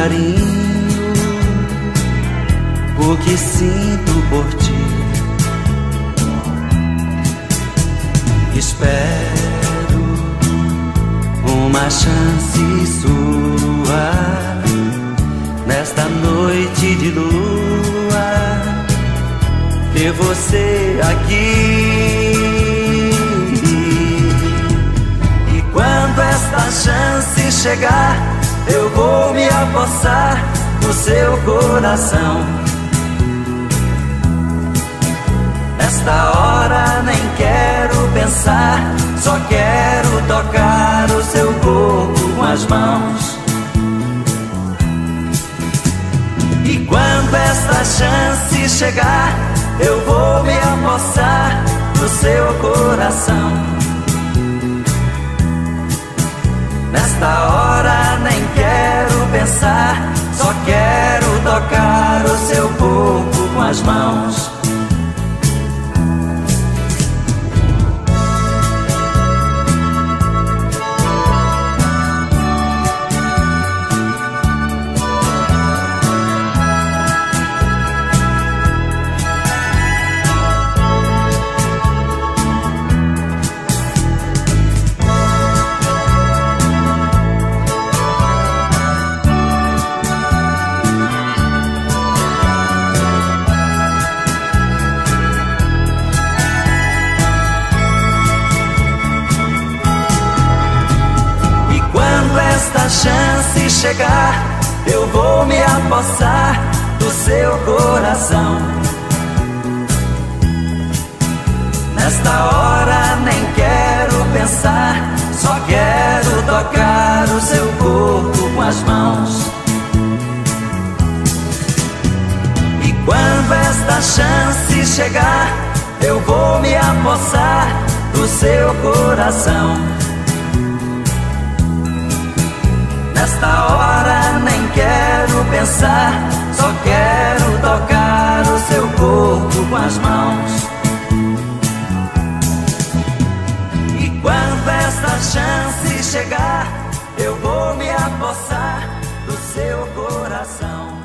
carinho, o que sinto por ti. Espero uma chance sua nesta noite de lua, ter você aqui. Quando esta chance chegar, eu vou me apossar no seu coração. Nesta hora nem quero pensar, só quero tocar o seu corpo com as mãos. E quando esta chance chegar, eu vou me apossar no seu coração. Nesta hora nem quero pensar, só quero tocar o seu corpo com as mãos. Seu coração. Nesta hora nem quero pensar, só quero tocar o seu corpo com as mãos. E quando esta chance chegar, eu vou me apossar do seu coração.